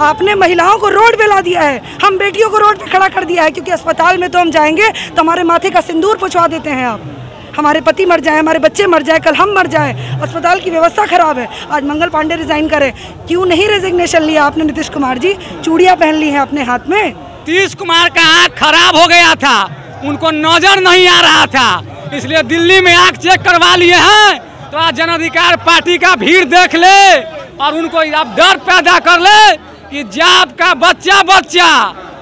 आपने महिलाओं को रोड पे ला दिया है। हम बेटियों को रोड पे खड़ा कर दिया है क्योंकि अस्पताल में तो हम जाएँगे तो हमारे माथे का सिंदूर पुछवा देते हैं आप। हमारे पति मर जाए, हमारे बच्चे मर जाए, कल हम मर जाए। अस्पताल की व्यवस्था खराब है। आज मंगल पांडे रिजाइन करे। क्यों नहीं रेजिग्नेशन लिया आपने नीतीश कुमार जी? चूड़िया पहन ली है अपने हाथ में? नीतीश कुमार का आँख खराब हो गया था। उनको नज़र नहीं आ रहा था। इसलिए दिल्ली में आँख चेक करवा लिए हैं। तो आज जन अधिकार पार्टी का भीड़ देख ले और उनको अब डर पैदा कर ले। कि जाप का बच्चा बच्चा।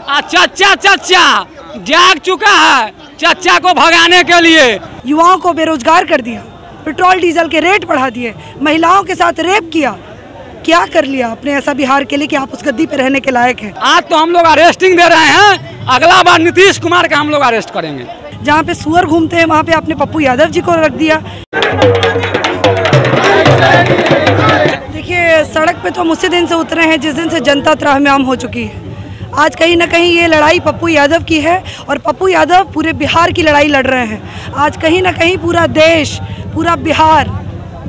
और चच्चा चच्चा जाग चुका है चच्चा को भगाने के लिए। युवाओं को बेरोजगार कर दिया पेट्रोल डीजल के रेट बढ़ा दिए महिलाओं के साथ रेप किया। क्या कर लिया आपने ऐसा बिहार के लिए कि आप उस गद्दी पे रहने के लायक हैं? आज तो हम लोग अरेस्टिंग दे रहे हैं। अगला बार नीतीश कुमार का हम लोग अरेस्ट करेंगे। जहाँ पे सुअर घूमते हैं वहाँ पे आपने पप्पू यादव जी को रख दिया। सड़क पे तो हम उसी दिन से उतरे हैं, जिस दिन से जनता त्राहम्याम हो चुकी है। आज कहीं ना कहीं ये लड़ाई पप्पू यादव की है और पप्पू यादव पूरे बिहार की लड़ाई लड़ रहे हैं। आज कहीं ना कहीं पूरा देश, पूरा बिहार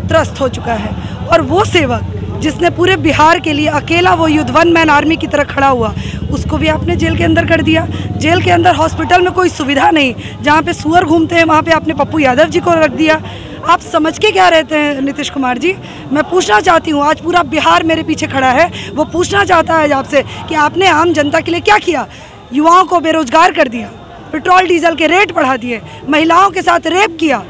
त्रस्त हो चुका है और वो सेवक जिसने पूरे बिहार के लिए अकेला वो युद्ध वन मैन आर्मी की तरह खड़ा हुआ। उसको भी आपने जेल के अंदर कर दिया। जेल के अंदर हॉस्पिटल में कोई सुविधा नहीं, जहाँ पे सुअर घूमते हैं, वहाँ पे आपने पप्पू यादव जी को रख दिया। आप समझ के क्या रहते हैं, नीतीश कुमार जी? मैं पूछना चाहती हूँ, आज पूरा बिहार मेरे पीछे खड़ा है। वो पूछना चाहता है आपसे कि आपने आम जनता के लिए क्या किया? युवाओं को बेरोजगार कर दिया, पेट्रोल, डीजल के रेट बढ़ा दिए, महिलाओं के साथ रेप किया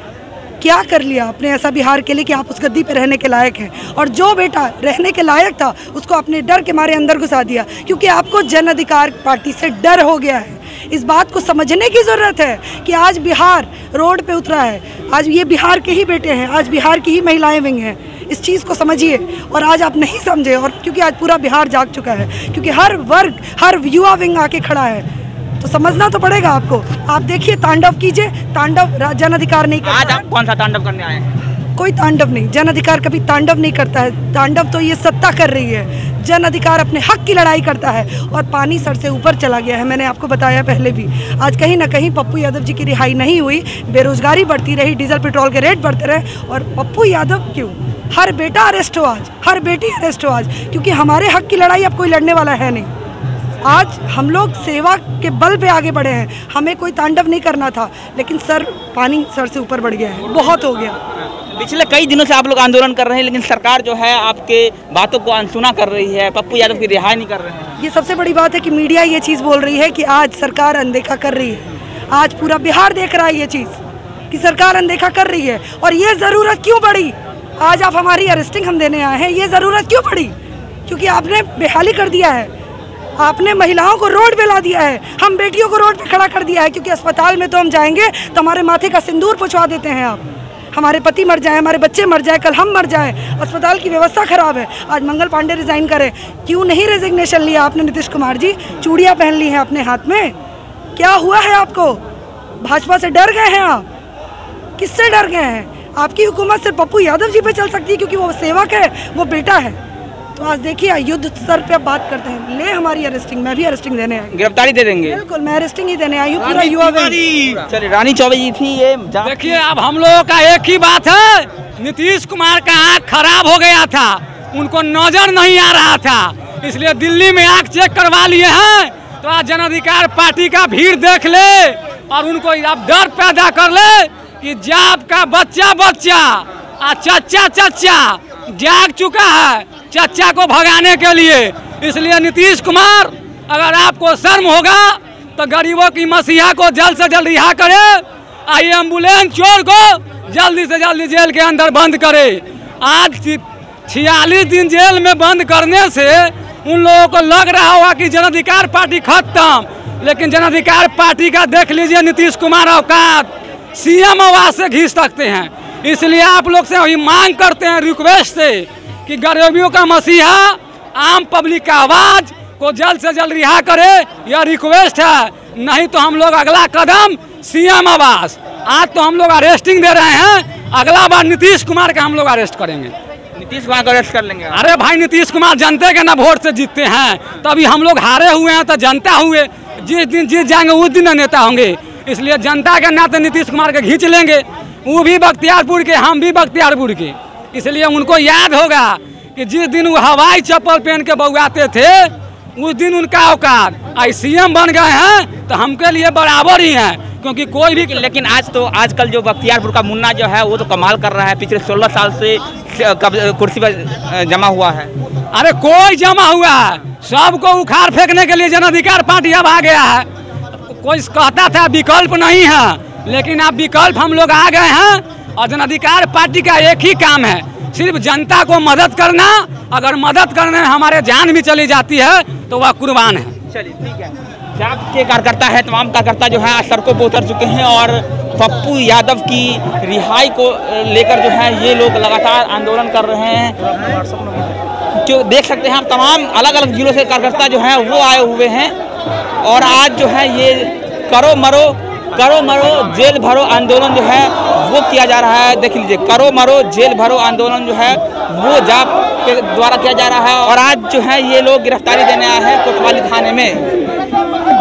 क्या कर लिया आपने ऐसा बिहार के लिए कि आप उस गद्दी पे रहने के लायक हैं? और जो बेटा रहने के लायक था, उसको अपने डर के मारे अंदर घुसा दिया, क्योंकि आपको जन अधिकार पार्टी से डर हो गया है। इस बात को समझने की ज़रूरत है कि आज बिहार रोड पे उतरा है। आज ये बिहार के ही बेटे हैं, आज बिहार की ही महिलाएँ विंग हैं। इस चीज़ को समझिए और आज आप नहीं समझे, और क्योंकि आज पूरा बिहार जाग चुका है, क्योंकि हर वर्ग, हर युवा विंग आके खड़ा है। तो समझना तो पड़ेगा आपको। आप देखिए तांडव कीजिए। तांडव जन अधिकार नहीं आज आप कौन सा तांडव करने आए हैं? कोई तांडव नहीं जन अधिकार कभी तांडव नहीं करता है। तांडव तो ये सत्ता कर रही है। जन अधिकार अपने हक की लड़ाई करता है और पानी सर से ऊपर चला गया है। मैंने आपको बताया पहले भी आज कहीं ना कहीं पप्पू यादव जी की रिहाई नहीं हुई। बेरोजगारी बढ़ती रही डीजल पेट्रोल के रेट बढ़ते रहे। और पप्पू यादव क्यों? हर बेटा अरेस्ट हो आज हर बेटी अरेस्ट हो आज क्योंकि हमारे हक की लड़ाई अब कोई लड़ने वाला है नहीं। आज हम लोग सेवा के बल पे आगे बढ़े हैं। हमें कोई तांडव नहीं करना था लेकिन सर पानी सर से ऊपर बढ़ गया है। बहुत हो गया। पिछले कई दिनों से आप लोग आंदोलन कर रहे हैं लेकिन सरकार जो है आपके बातों को अनसुना कर रही है पप्पू यादव की रिहाई नहीं कर रहे हैं। ये सबसे बड़ी बात है कि मीडिया ये चीज़ बोल रही है कि आज सरकार अनदेखा कर रही है। आज पूरा बिहार देख रहा है ये चीज़ कि सरकार अनदेखा कर रही है। और ये ज़रूरत क्यों पड़ी? आज आप हमारी अरेस्टिंग हम देने आए हैं ये ज़रूरत क्यों पड़ी? क्योंकि आपने बेहाली कर दिया है। आपने महिलाओं को रोड पे ला दिया है। हम बेटियों को रोड पे खड़ा कर दिया है, क्योंकि अस्पताल में तो हम जाएँगे तो हमारे माथे का सिंदूर पुछवा देते हैं आप। हमारे पति मर जाए, हमारे बच्चे मर जाए, कल हम मर जाए। अस्पताल की व्यवस्था खराब है। आज मंगल पांडे रिजाइन करे। क्यों नहीं रेजिग्नेशन लिया आपने नीतीश कुमार जी? चूड़ियाँ पहन ली हैं अपने हाथ में? क्या हुआ है आपको? भाजपा से डर गए हैं आप? किससे डर गए हैं? आपकी हुकूमत सिर्फ़ पप्पू यादव जी पे चल सकती है, क्योंकि वो सेवक है, वो बेटा है। तो आज देखिए युद्ध स्तर पे बात करते हैं। ले हमारी अरेस्टिंग मैं भी अरेस्टिंग देने आई गिरफ्तारी दे देंगे। बिल्कुल मैं अरेस्टिंग ही देने आई हूँ पूरा युवा चलिए रानी चौबे जी थी ये देखिए अब हम लोगों का एक ही बात है नीतीश कुमार का आँख खराब हो गया था उनको नज़र नहीं आ रहा था इसलिए दिल्ली में आँख चेक करवा लिए हैं तो आज जन अधिकार पार्टी का भीड़ देख ले और उनको अब डर पैदा कर ले कि जाप का बच्चा बच्चा और चच्चा चच्चा जाग चुका है चच्चा को भगाने के लिए। इसलिए नीतीश कुमार, अगर आपको शर्म होगा तो गरीबों की मसीहा को जल्द से जल्द रिहा करे। आई एंबुलेंस चोर को जल्दी से जल्दी जेल के अंदर बंद करे। आज छियालीस दिन जेल में बंद करने से उन लोगों को लग रहा होगा कि जन अधिकार पार्टी खत्म। लेकिन जन अधिकार पार्टी का देख लीजिए नीतीश कुमार औकात। सीएम आवास से घिस सकते हैं। इसलिए आप लोग से वही मांग करते हैं रिक्वेस्ट से। कि गरीबियों का मसीहा आम पब्लिक का आवाज़ को जल्द से जल्द रिहा करे यह रिक्वेस्ट है। नहीं तो हम लोग अगला कदम सीएम आवास। आज तो हम लोग अरेस्टिंग दे रहे हैं। अगला बार नीतीश कुमार का हम लोग अरेस्ट करेंगे। नीतीश कुमार को अरेस्ट कर लेंगे अरे भाई नीतीश कुमार जनते के ना वोट से जीतते हैं। तभी हम लोग हारे हुए हैं तो जनता हुए। जिस दिन जीत जाएँगे उस दिन नेता होंगे। इसलिए जनता के नाते नीतीश कुमार के खींच लेंगे। वो भी बख्तियारपुर के हम भी बख्तियारपुर के। इसलिए उनको याद होगा कि जिस दिन वो हवाई चप्पल पहन के बउआते थे उस दिन उनका औकात। आई सीएम बन गए हैं तो हमके लिए बराबर ही हैं क्योंकि कोई भी लेकिन आज तो आजकल जो बख्तियारपुर का मुन्ना जो है वो तो कमाल कर रहा है। पिछले 16 साल से स- कुर्सी पर जमा हुआ है। अरे कोई जमा हुआ है। सबको उखाड़ फेंकने के लिए जन अधिकार पार्टी अब आ गया है। कोई कहता था विकल्प नहीं है लेकिन अब विकल्प हम लोग आ गए हैं। और जन अधिकार पार्टी का एक ही काम है। सिर्फ़ जनता को मदद करना, अगर मदद करने में हमारे जान भी चली जाती है तो वह कुर्बान है। चलिए, ठीक है। कार्यकर्ता है, तमाम कार्यकर्ता जो है सड़कों पर उतर चुके हैं और पप्पू यादव की रिहाई को लेकर जो है, ये लोग लगातार आंदोलन कर रहे हैं। जो देख सकते हैं आप, तमाम अलग अलग जिलों से कार्यकर्ता जो हैं, वो आए हुए हैं। और आज जो है, ये करो मरो करो मरो, जेल भरो आंदोलन जो है, वो किया जा रहा है। देख लीजिए, करो मरो, जेल भरो आंदोलन जो है, वो जाप के द्वारा किया जा रहा है। और आज जो है, ये लोग गिरफ्तारी देने आए हैं कोतवाली थाने में।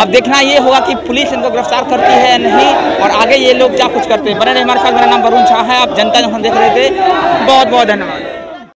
अब देखना ये होगा कि पुलिस इनको गिरफ़्तार करती है या नहीं, और आगे ये लोग क्या कुछ करते हैं। बने रहे हमारे साथ, मेरा नाम वरुण शाह है, आप जनता जंक्शन देख रहे थे। बहुत बहुत धन्यवाद।